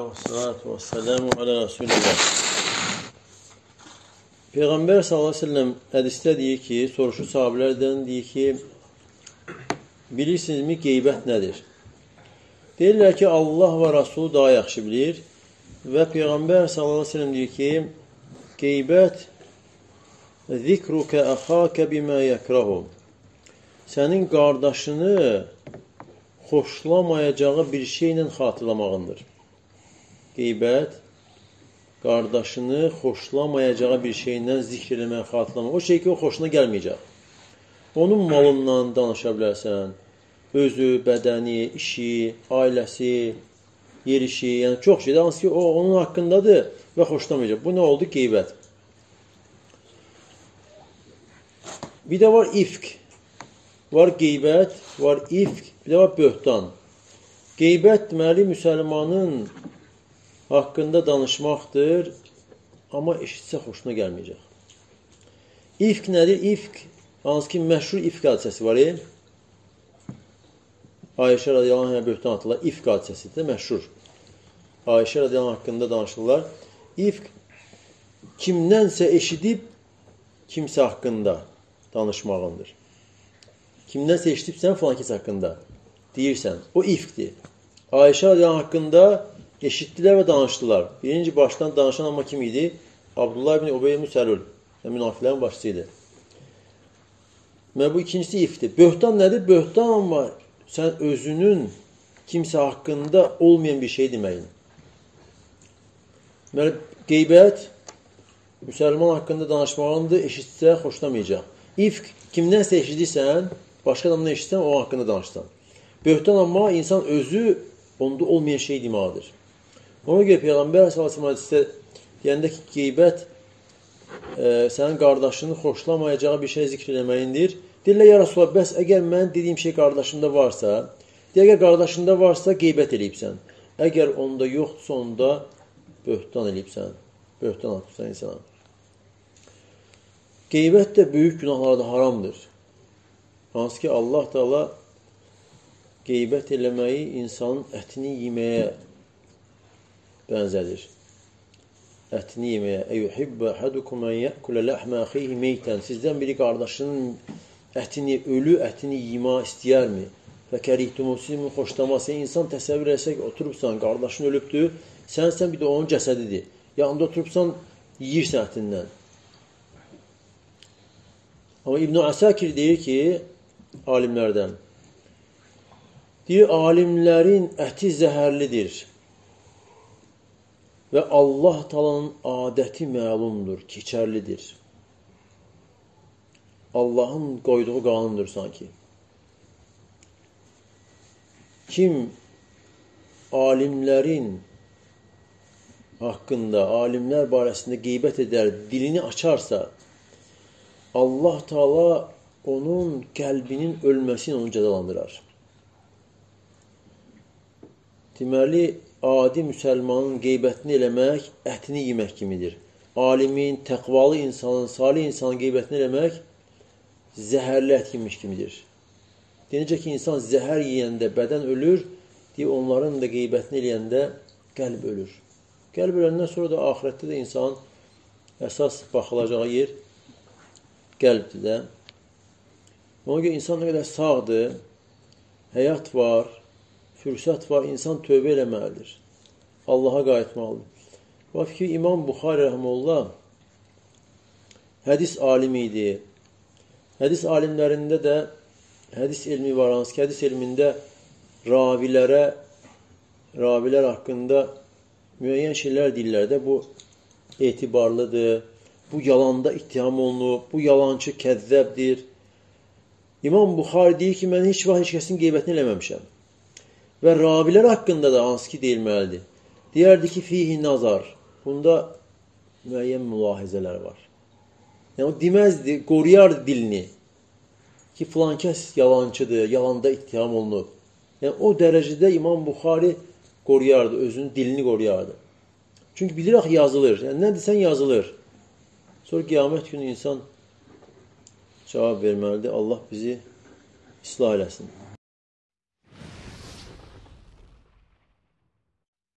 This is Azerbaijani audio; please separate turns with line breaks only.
Bismillah və salatu və selamu alə Rasulillah. Peyğəmbər s.ə.v hədisdə deyir ki, soruşu sahabilərdən deyir ki, bilirsinizmi qeybət nədir? Deyirlər ki, Allah və Rasulü daha yaxşı bilir və Peyğəmbər s.ə.v deyir ki, qeybət zikrukə əxakə bimə yəkrahu. Sənin qardaşını xoşlamayacağı bir şeylə xatırlamağındır. Qeybət, qardaşını xoşlamayacağı bir şeylə zikr eləmək, xatırlamaq. O şey ki, o xoşuna gəlməyəcək. Onun malından danışa bilərsən, özü, bədəni, işi, ailəsi, yerişi, yəni çox şey. Hansı ki, o onun haqqındadır və xoşlamayacaq. Bu nə oldu? Qeybət. Bir də var ifk. Var qeybət, var ifk, bir də var böhtan. Qeybət deməli müsəlmanın haqqında danışmaqdır, amma eşitsə xoşuna gəlməyəcək. İfk nədir? İfk, hansı ki, məşhur ifk hadisəsi var. E? Ayşə radiyallahu anh böhtan atırlar. İfk hadisəsidir, məşhur. Ayşə radiyallahu haqqında danışırlar. İfk, kimdənsə eşidib, kimsə haqqında danışmağındır. Kimdən seçdibsən falan kəs haqqında deyirsən. O ifkdir. Ayşə radiyan haqqında eşitdilər və danışdılar. Birinci başdan danışan amma kim idi? Abdullah ibn Ubey ibn Səlül. Münafiqlərin başçısı idi. Və bu ikincisi ifdir. Böhtan nədir? Böhtan amma sən özünün kimsə haqqında olmayan bir şey deməyin. Deməli, qeybət müsəlman haqqında danışmağındır, eşitsə xoşlamayacaq. İfk kimdənsə eşidirsən, başqa adamdan eşitsən, o haqqında danışsan. Böhtan amma insan özü onda olmayan şey demaqdır. Ona görə Peyğəmbər s.ə.v deyəndə ki, qeybət e, sənin qardaşını xoşlamayacağı bir şey zikr eləməyindir. Deyirlər, ya Rasulallah, bəs əgər mən dediyim şey qardaşında varsa, deyə, əgər qardaşında varsa, qeybət eləyibsən. Əgər onda yoxdursa, onda böhtan eləyibsən. Böhtan atıbsan insana. Qeybət də böyük günahlarda haramdır. Hansı ki, Allah Teala qeybət eləməyi insanın ətini yeməyə bənzədir. Ətini yeməyə. Eyyuhibbə əhadukum ən yəkulə ləhmə axihi meytən. Sizdən biri qardaşının ətini, ölü ətini yema istəyərmi? Və kərihtumu sizin xoşlaması. İnsan təsəvvür etsək, oturubsan, qardaşın ölübdür, sənsən bir də onun cəsədidir. Yanında oturubsan, yiyirsən ətindən. Amma İbn-i Əsəkir deyir ki, alimlərdən. Deyir, alimlərin əti zəhərlidir və Allah talanın adəti məlumdur, keçərlidir. Allahın qoyduğu qanundur sanki. Kim alimlərin haqqında, alimlər barəsində qeybət edər, dilini açarsa, Allah Taala onun qəlbinin ölməsi ilə onu cəzalandırar. Deməli, adi müsəlmanın qeybətini eləmək ətini yemək kimidir. Alimin, təqvalı insanın, salih insanın qeybətini eləmək zəhərli ət yemiş kimidir. Denəcə ki, insan zəhər yeyəndə bədən ölür, deyə onların da qeybətini eləyəndə qəlb ölür. Qəlb öləndən sonra da ahirətdə də insan əsas baxılacağı yer qəlbdir də. Ona görə insan nə qədər sağdır, həyat var, fürsət var, insan tövbə eləməlidir. Allaha qayıtmalıdır. Bax ki, İmam Buxari rəhməllah hədis alimi idi. Hədis alimlərində də hədis elmi var, hansı ki, hədis elmində ravilərə, ravilər haqqında müəyyən şeylər deyirlər də, bu etibarlıdır, bu yalanda ittiham olunub, bu yalancı kəzzəbdir, İmam Buxari deyir ki, mən heç vaxt heç kəsin qeybətini eləməmişəm. Və ravilər haqqında da hansı ki deyilməlidir. Deyərdi ki, fihi nazar. Bunda müəyyən mülahizələr var. Yəni, o deməzdi, qoruyardı dilini ki, filan kəs yalancıdır, yalanda ittiham olunub. Yəni, o dərəcədə İmam Buxari qoruyardı, özünün dilini qoruyardı. Çünki bilir axı yazılır. Yəni, nə desən yazılır. Sonra qiyamət günü insan cavab verməlidir. Allah bizi islah eləsin.